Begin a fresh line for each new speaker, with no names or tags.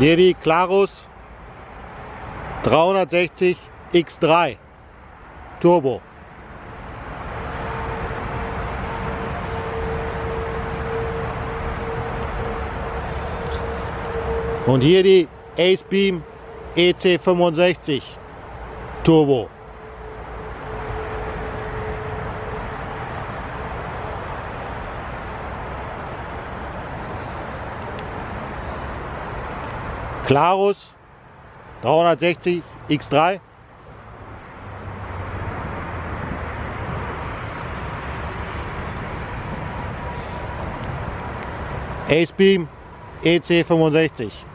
Hier die Clarus 360 X3 Turbo. Und hier die Ace Beam EC65 Turbo. Clarus 360 X3 Ace Beam EC65